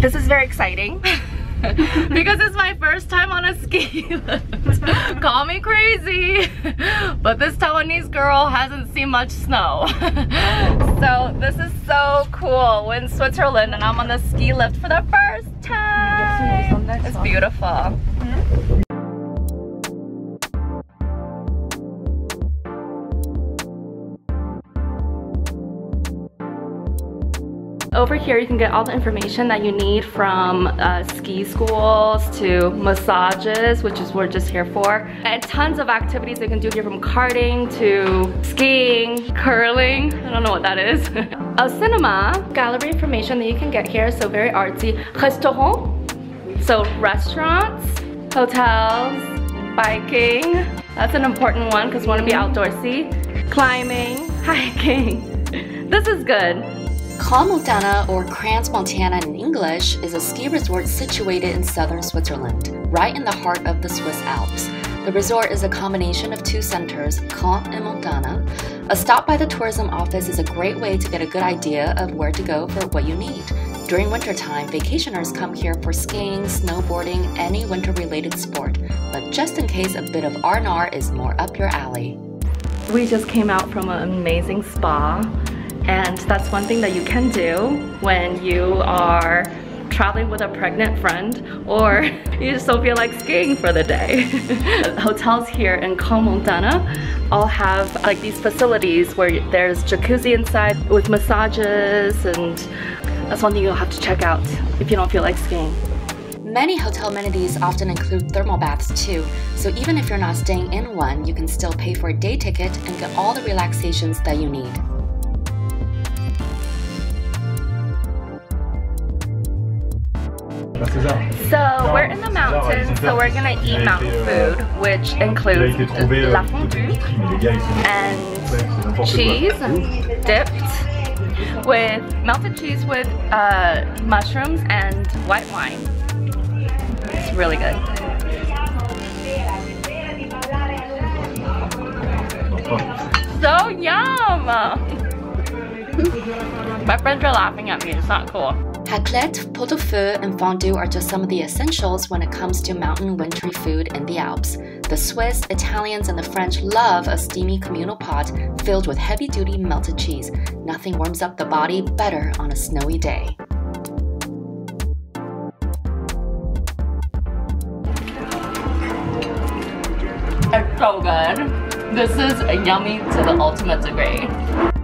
This is very exciting. because it's my first time on a ski lift. Call me crazy, but this Taiwanese girl hasn't seen much snow. so this is so cool. We're in Switzerland and I'm on the ski lift for the first time. It's beautiful. Over here you can get all the information that you need from uh, ski schools to massages, which is what we're just here for. And tons of activities you can do here from karting to skiing, curling, I don't know what that is. A cinema, gallery information that you can get here, so very artsy. Restaurant, so restaurants, hotels, biking. That's an important one because we want to be outdoorsy. Climbing, hiking. This is good. Crans-Montana, or Crans-Montana in English, is a ski resort situated in southern Switzerland, right in the heart of the Swiss Alps. The resort is a combination of two centers, Crans and Montana. A stop by the tourism office is a great way to get a good idea of where to go for what you need. During wintertime, vacationers come here for skiing, snowboarding, any winter-related sport. But just in case a bit of R&R is more up your alley. We just came out from an amazing spa and that's one thing that you can do when you are traveling with a pregnant friend or you just don't feel like skiing for the day. Hotels here in Crans-Montana all have like these facilities where there's jacuzzi inside with massages and that's one thing you'll have to check out if you don't feel like skiing. Many hotel amenities often include thermal baths too, so even if you're not staying in one, you can still pay for a day ticket and get all the relaxations that you need. So we're in the mountains, so we're gonna eat mountain food, which includes la fondue and cheese dipped with melted cheese with uh, mushrooms and white wine. It's really good. So yum! My friends are laughing at me, it's not cool. Raclette, pot au feu, and fondue are just some of the essentials when it comes to mountain wintry food in the Alps. The Swiss, Italians, and the French love a steamy communal pot filled with heavy duty melted cheese. Nothing warms up the body better on a snowy day. It's so good. This is yummy to the ultimate degree.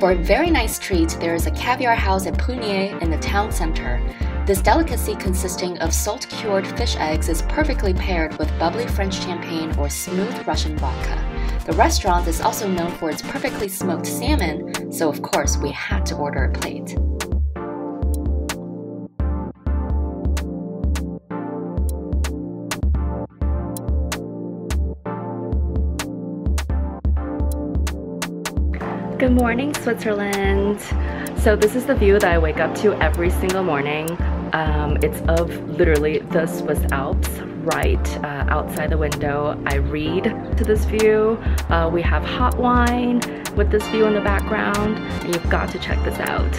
For a very nice treat, there is a caviar house at Prunier in the town center. This delicacy consisting of salt-cured fish eggs is perfectly paired with bubbly French champagne or smooth Russian vodka. The restaurant is also known for its perfectly smoked salmon, so of course we had to order a plate. Good morning, Switzerland. So this is the view that I wake up to every single morning. Um, it's of literally the Swiss Alps right uh, outside the window. I read to this view. Uh, we have hot wine with this view in the background. And you've got to check this out.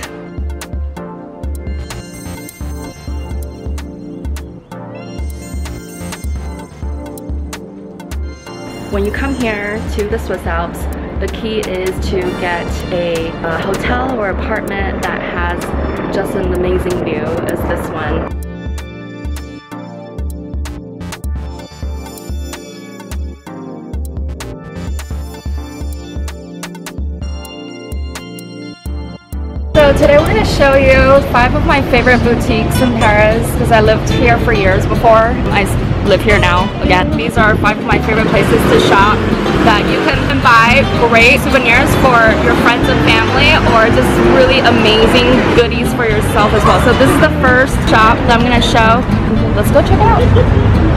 When you come here to the Swiss Alps, the key is to get a, a hotel or apartment that has just an amazing view as this one. So today we're going to show you five of my favorite boutiques in Paris because I lived here for years before. I live here now again. These are five of my favorite places to shop that you can buy great souvenirs for your friends and family or just really amazing goodies for yourself as well. So this is the first shop that I'm going to show. Let's go check it out.